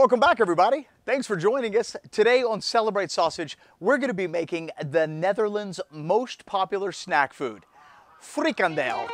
Welcome back, everybody. Thanks for joining us. Today on Celebrate Sausage, we're going to be making the Netherlands' most popular snack food, frikandel.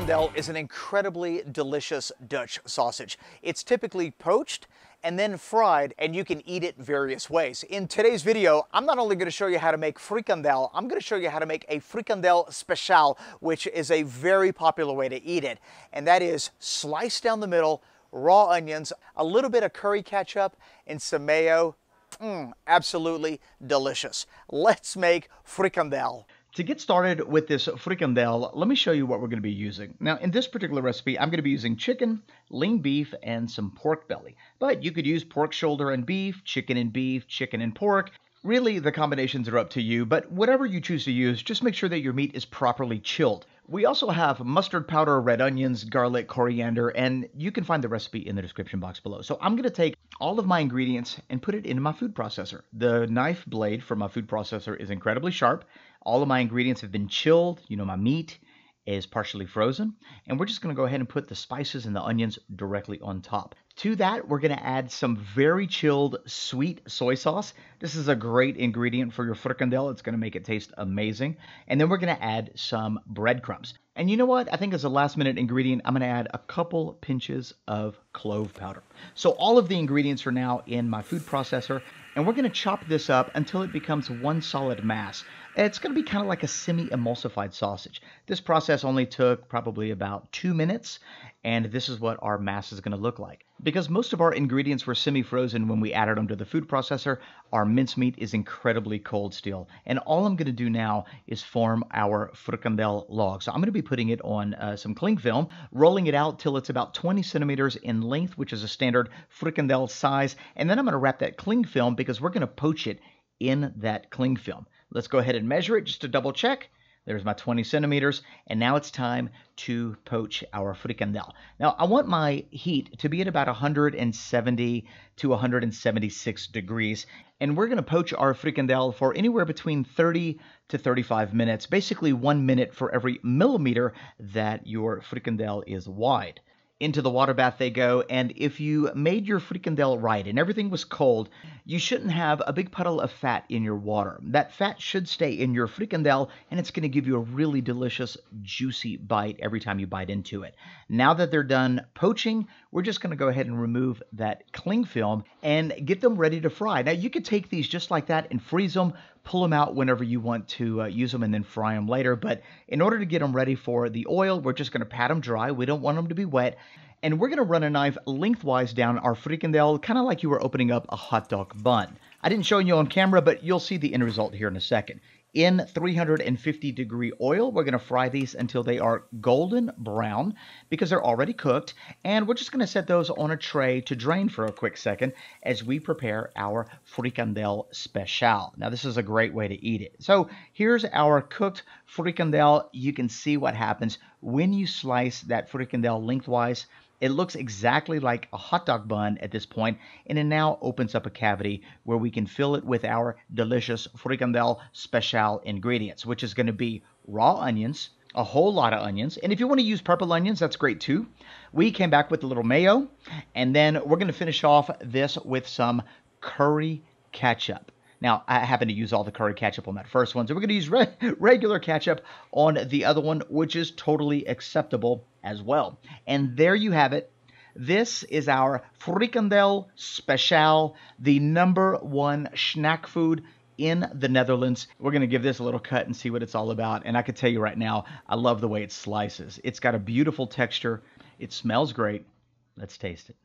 Frikandel is an incredibly delicious Dutch sausage. It's typically poached and then fried, and you can eat it various ways. In today's video, I'm not only gonna show you how to make frikandel, I'm gonna show you how to make a frikandel special, which is a very popular way to eat it. And that is sliced down the middle, raw onions, a little bit of curry ketchup, and some mayo. Mmm, absolutely delicious. Let's make frikandel. To get started with this frikandel, let me show you what we're going to be using. Now, in this particular recipe, I'm going to be using chicken, lean beef, and some pork belly. But you could use pork shoulder and beef, chicken and beef, chicken and pork. Really, the combinations are up to you, but whatever you choose to use, just make sure that your meat is properly chilled. We also have mustard powder, red onions, garlic, coriander, and you can find the recipe in the description box below. So I'm going to take all of my ingredients and put it into my food processor. The knife blade from my food processor is incredibly sharp. All of my ingredients have been chilled. You know, my meat is partially frozen. And we're just going to go ahead and put the spices and the onions directly on top. To that, we're going to add some very chilled sweet soy sauce. This is a great ingredient for your frikandel. It's going to make it taste amazing. And then we're going to add some breadcrumbs. And you know what? I think as a last minute ingredient, I'm going to add a couple pinches of clove powder. So all of the ingredients are now in my food processor. And we're going to chop this up until it becomes one solid mass. It's going to be kind of like a semi-emulsified sausage. This process only took probably about two minutes, and this is what our mass is going to look like. Because most of our ingredients were semi-frozen when we added them to the food processor, our mincemeat is incredibly cold still. And all I'm going to do now is form our frikandel log. So I'm going to be putting it on uh, some cling film, rolling it out till it's about 20 centimeters in length, which is a standard frikandel size. And then I'm going to wrap that cling film because we're going to poach it in that cling film. Let's go ahead and measure it just to double check. There's my 20 centimeters, and now it's time to poach our frikandel. Now, I want my heat to be at about 170 to 176 degrees, and we're going to poach our frikandel for anywhere between 30 to 35 minutes, basically one minute for every millimeter that your frikandel is wide into the water bath they go. And if you made your frikandel right and everything was cold, you shouldn't have a big puddle of fat in your water. That fat should stay in your frikandel and it's going to give you a really delicious, juicy bite every time you bite into it. Now that they're done poaching, we're just going to go ahead and remove that cling film and get them ready to fry. Now, you could take these just like that and freeze them, pull them out whenever you want to uh, use them and then fry them later. But in order to get them ready for the oil, we're just going to pat them dry. We don't want them to be wet. And we're going to run a knife lengthwise down our frikandel, kind of like you were opening up a hot dog bun. I didn't show you on camera, but you'll see the end result here in a second. In 350 degree oil, we're going to fry these until they are golden brown because they're already cooked. And we're just going to set those on a tray to drain for a quick second as we prepare our frikandel special. Now, this is a great way to eat it. So here's our cooked frikandel. You can see what happens when you slice that frikandel lengthwise. It looks exactly like a hot dog bun at this point, and it now opens up a cavity where we can fill it with our delicious frikandel special ingredients, which is going to be raw onions, a whole lot of onions. And if you want to use purple onions, that's great too. We came back with a little mayo, and then we're going to finish off this with some curry ketchup. Now, I happen to use all the curry ketchup on that first one, so we're going to use re regular ketchup on the other one, which is totally acceptable as well. And there you have it. This is our frikandel special, the number one snack food in the Netherlands. We're going to give this a little cut and see what it's all about. And I can tell you right now, I love the way it slices. It's got a beautiful texture. It smells great. Let's taste it.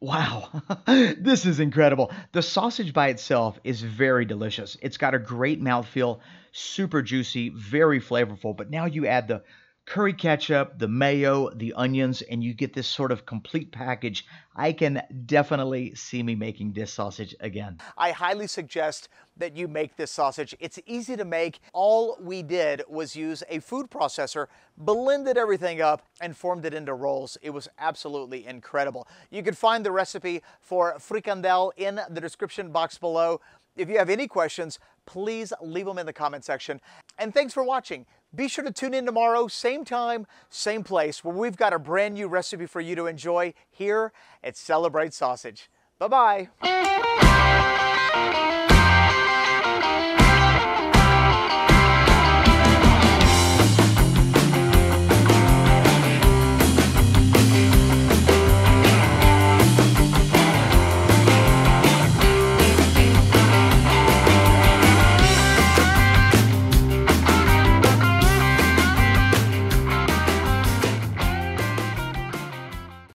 Wow, this is incredible. The sausage by itself is very delicious. It's got a great mouthfeel, super juicy, very flavorful. But now you add the curry ketchup, the mayo, the onions, and you get this sort of complete package. I can definitely see me making this sausage again. I highly suggest that you make this sausage. It's easy to make. All we did was use a food processor, blended everything up, and formed it into rolls. It was absolutely incredible. You can find the recipe for frikandel in the description box below. If you have any questions, please leave them in the comment section. And thanks for watching. Be sure to tune in tomorrow, same time, same place, where we've got a brand new recipe for you to enjoy here at Celebrate Sausage. Bye-bye.